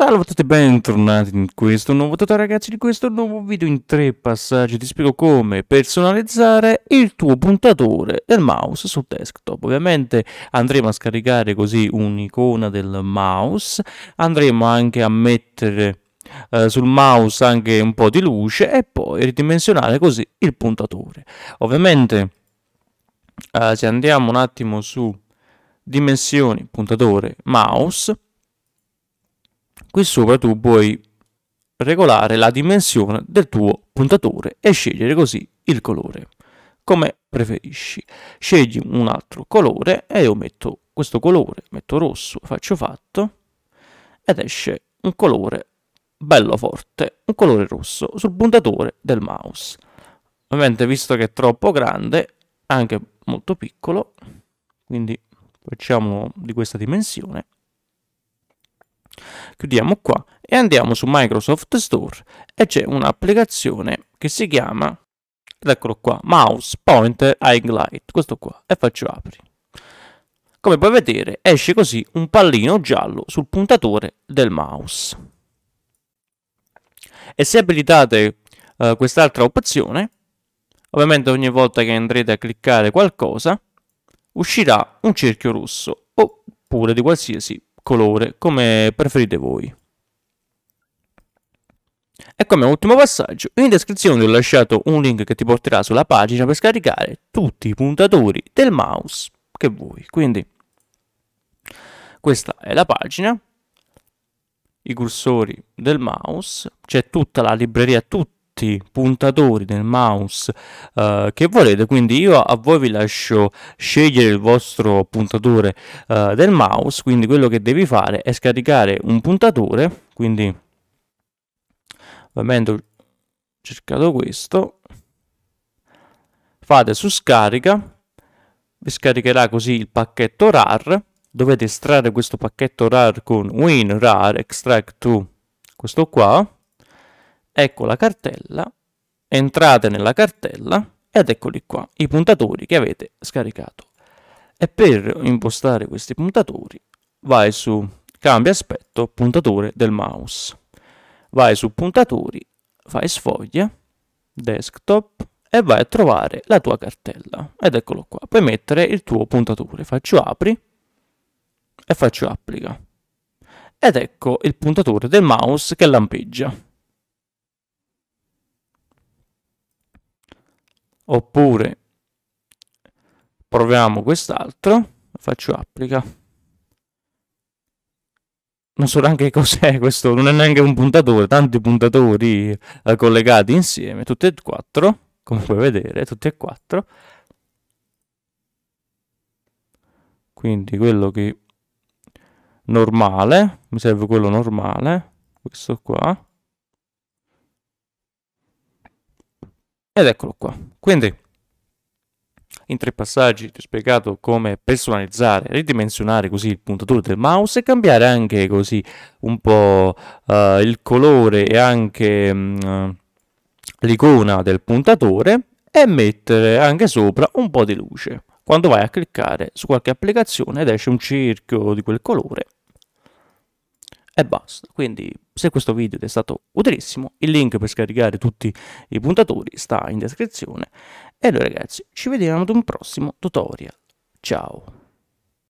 Salve a tutti e bentornati in questo nuovo tutorial ragazzi di questo nuovo video in tre passaggi. Ti spiego come personalizzare il tuo puntatore del mouse sul desktop. Ovviamente andremo a scaricare così un'icona del mouse andremo anche a mettere eh, sul mouse anche un po' di luce e poi ridimensionare così il puntatore. Ovviamente eh, se andiamo un attimo su dimensioni puntatore mouse Qui sopra tu puoi regolare la dimensione del tuo puntatore e scegliere così il colore come preferisci. Scegli un altro colore e io metto questo colore, metto rosso, faccio fatto ed esce un colore bello forte, un colore rosso sul puntatore del mouse. Ovviamente visto che è troppo grande, anche molto piccolo, quindi facciamo di questa dimensione Chiudiamo qua e andiamo su Microsoft Store e c'è un'applicazione che si chiama, ed eccolo qua, Mouse Pointer Eye Light, questo qua, e faccio apri. Come puoi vedere esce così un pallino giallo sul puntatore del mouse. E se abilitate uh, quest'altra opzione, ovviamente ogni volta che andrete a cliccare qualcosa, uscirà un cerchio rosso oppure di qualsiasi colore, come preferite voi. E come ultimo passaggio, in descrizione ho lasciato un link che ti porterà sulla pagina per scaricare tutti i puntatori del mouse che vuoi. Quindi questa è la pagina, i cursori del mouse, c'è tutta la libreria, tutti tutti puntatori del mouse uh, che volete quindi io a voi vi lascio scegliere il vostro puntatore uh, del mouse quindi quello che devi fare è scaricare un puntatore quindi ovviamente ho cercato questo fate su scarica vi scaricherà così il pacchetto rar dovete estrarre questo pacchetto rar con win rar extract to questo qua ecco la cartella, entrate nella cartella ed eccoli qua, i puntatori che avete scaricato. E per impostare questi puntatori vai su cambia aspetto puntatore del mouse. Vai su puntatori, fai sfoglia, desktop e vai a trovare la tua cartella. Ed eccolo qua, puoi mettere il tuo puntatore. Faccio apri e faccio applica. Ed ecco il puntatore del mouse che lampeggia. Oppure proviamo quest'altro faccio applica. Non so neanche cos'è questo non è neanche un puntatore tanti puntatori collegati insieme tutti e quattro come puoi vedere tutti e quattro. Quindi quello che normale mi serve quello normale questo qua Ed eccolo qua. Quindi, in tre passaggi ti ho spiegato come personalizzare, ridimensionare così il puntatore del mouse e cambiare anche così un po' uh, il colore e anche um, l'icona del puntatore e mettere anche sopra un po' di luce. Quando vai a cliccare su qualche applicazione ed esce un cerchio di quel colore e basta. Quindi se questo video ti è stato utilissimo, il link per scaricare tutti i puntatori sta in descrizione. E noi ragazzi, ci vediamo ad un prossimo tutorial. Ciao!